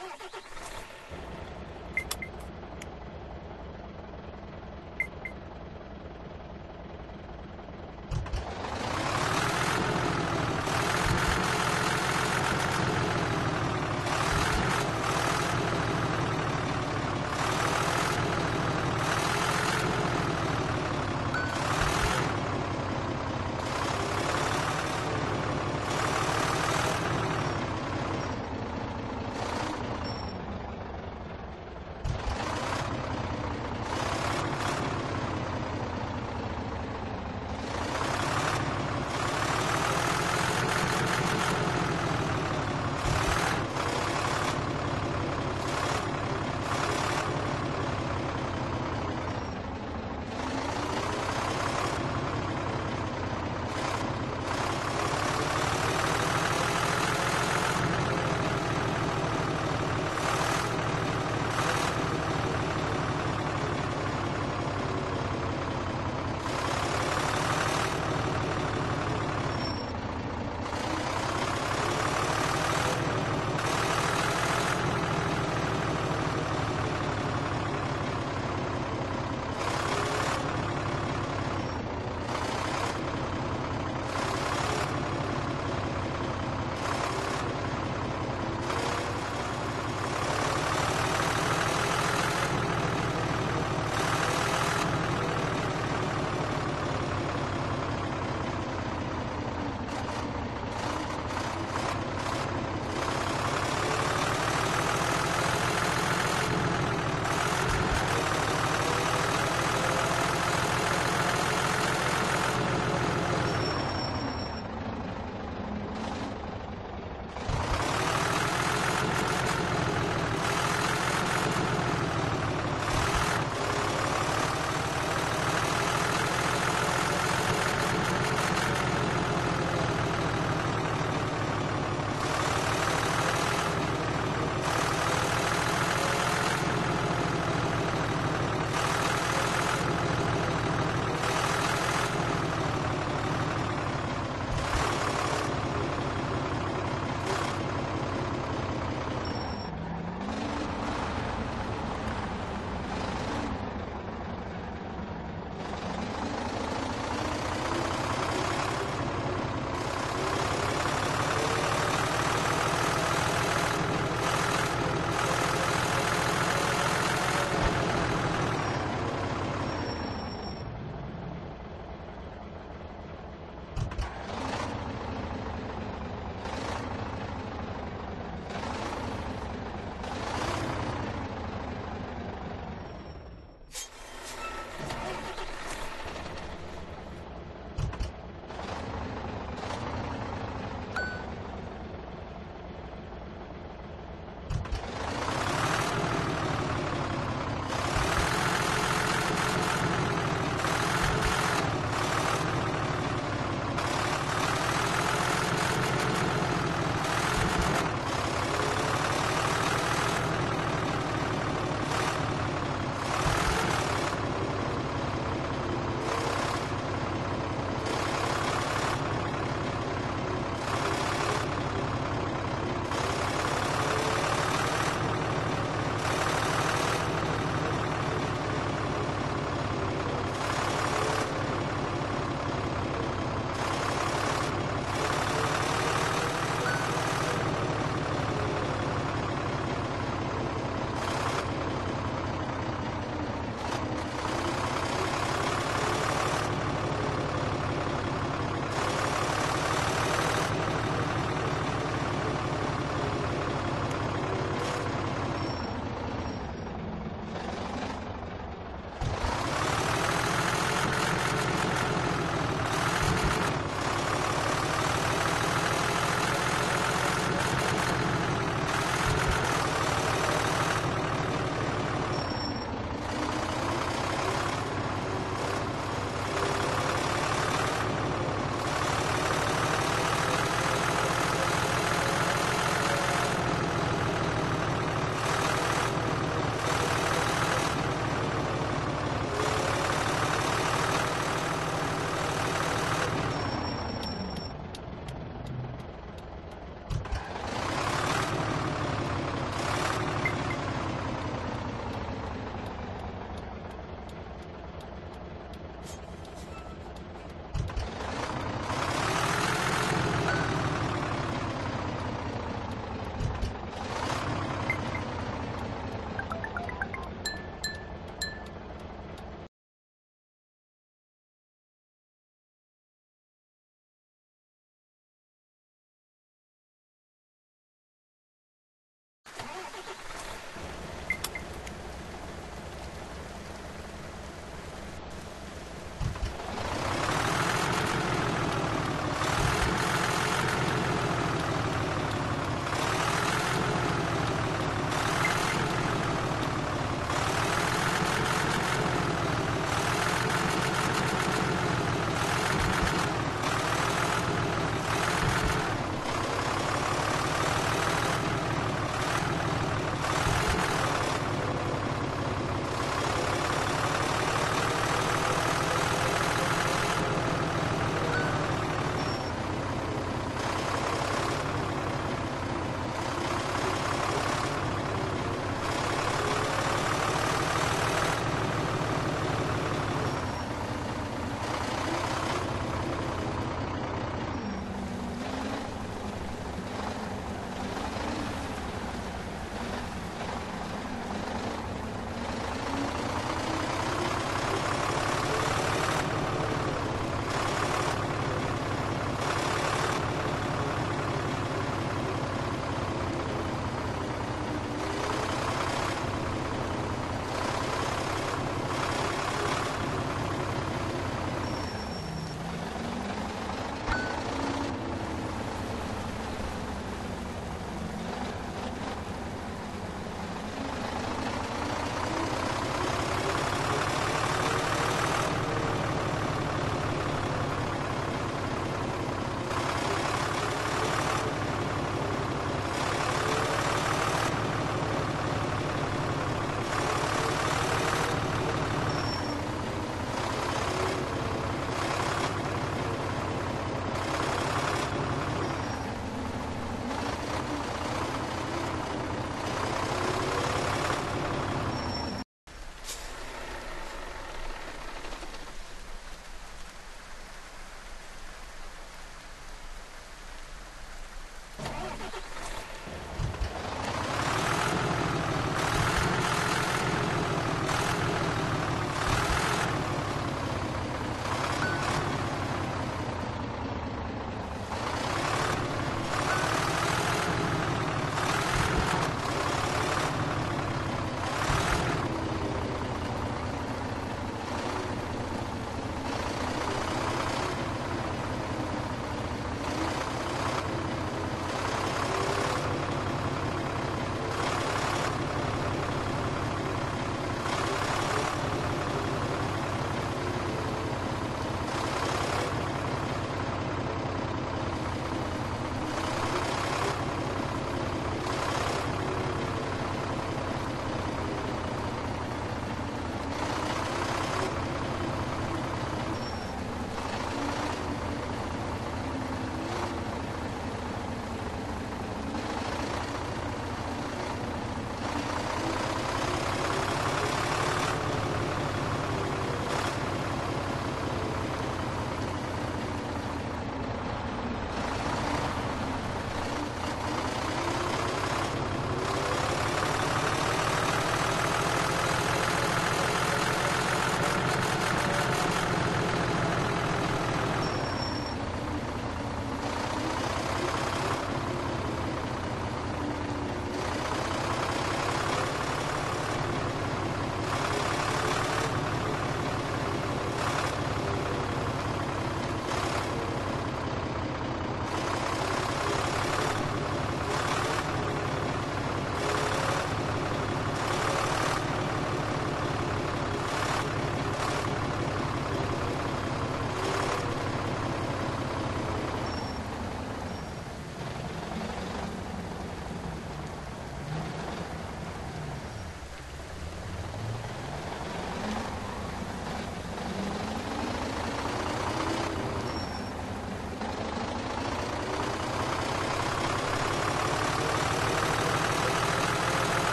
Ha ha ha!